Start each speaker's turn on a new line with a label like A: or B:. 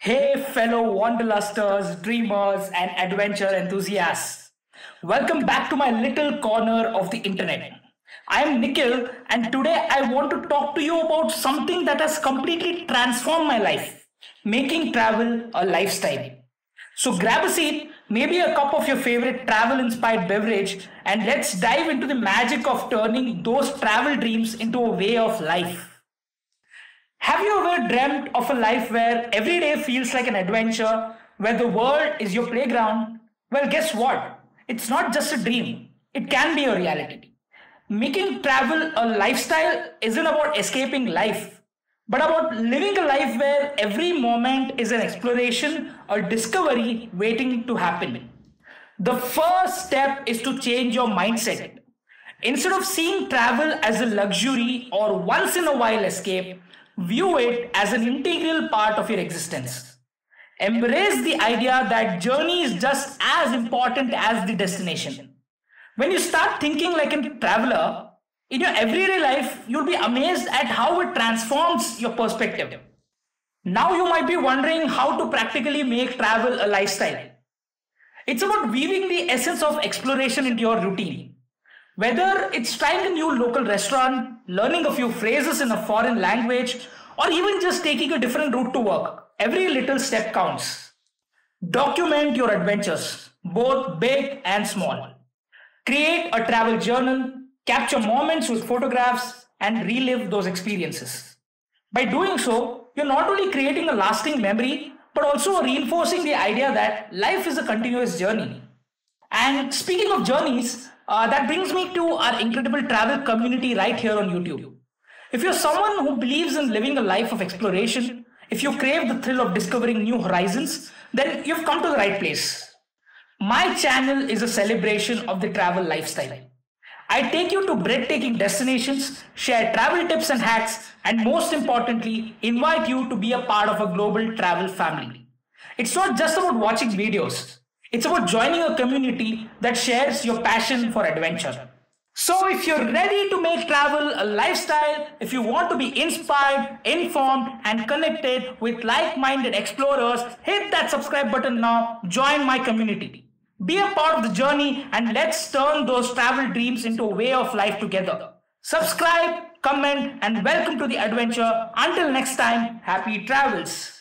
A: Hey, fellow wanderlusters, dreamers, and adventure enthusiasts. Welcome back to my little corner of the internet. I am Nikhil, and today I want to talk to you about something that has completely transformed my life making travel a lifestyle. So grab a seat, maybe a cup of your favorite travel inspired beverage, and let's dive into the magic of turning those travel dreams into a way of life. Have you ever dreamt of a life where every day feels like an adventure, where the world is your playground? Well, guess what? It's not just a dream, it can be a reality. Making travel a lifestyle isn't about escaping life, but about living a life where every moment is an exploration or discovery waiting to happen. The first step is to change your mindset. Instead of seeing travel as a luxury or once in a while escape, View it as an integral part of your existence. Embrace the idea that journey is just as important as the destination. When you start thinking like a traveler, in your everyday life, you'll be amazed at how it transforms your perspective. Now you might be wondering how to practically make travel a lifestyle. It's about weaving the essence of exploration into your routine. Whether it's trying a new local restaurant, learning a few phrases in a foreign language, or even just taking a different route to work, every little step counts. Document your adventures, both big and small. Create a travel journal, capture moments with photographs, and relive those experiences. By doing so, you're not only creating a lasting memory, but also reinforcing the idea that life is a continuous journey. And speaking of journeys, uh, that brings me to our incredible travel community right here on YouTube. If you're someone who believes in living a life of exploration, if you crave the thrill of discovering new horizons, then you've come to the right place. My channel is a celebration of the travel lifestyle. I take you to breathtaking destinations, share travel tips and hacks, and most importantly, invite you to be a part of a global travel family. It's not just about watching videos. It's about joining a community that shares your passion for adventure. So if you're ready to make travel a lifestyle, if you want to be inspired, informed and connected with like-minded explorers, hit that subscribe button now, join my community. Be a part of the journey and let's turn those travel dreams into a way of life together. Subscribe, comment and welcome to the adventure. Until next time, happy travels.